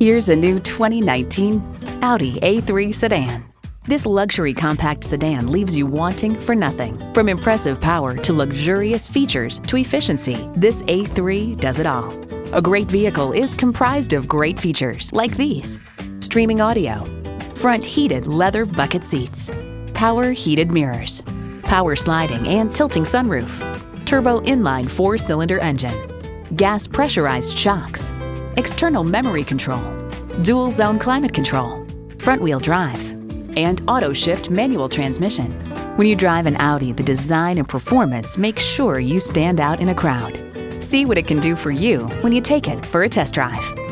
Here's a new 2019 Audi A3 sedan. This luxury compact sedan leaves you wanting for nothing. From impressive power to luxurious features to efficiency, this A3 does it all. A great vehicle is comprised of great features like these. Streaming audio, front heated leather bucket seats, power heated mirrors, power sliding and tilting sunroof, turbo inline four-cylinder engine, gas pressurized shocks, external memory control, dual zone climate control, front wheel drive, and auto shift manual transmission. When you drive an Audi, the design and performance make sure you stand out in a crowd. See what it can do for you when you take it for a test drive.